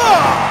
Ha!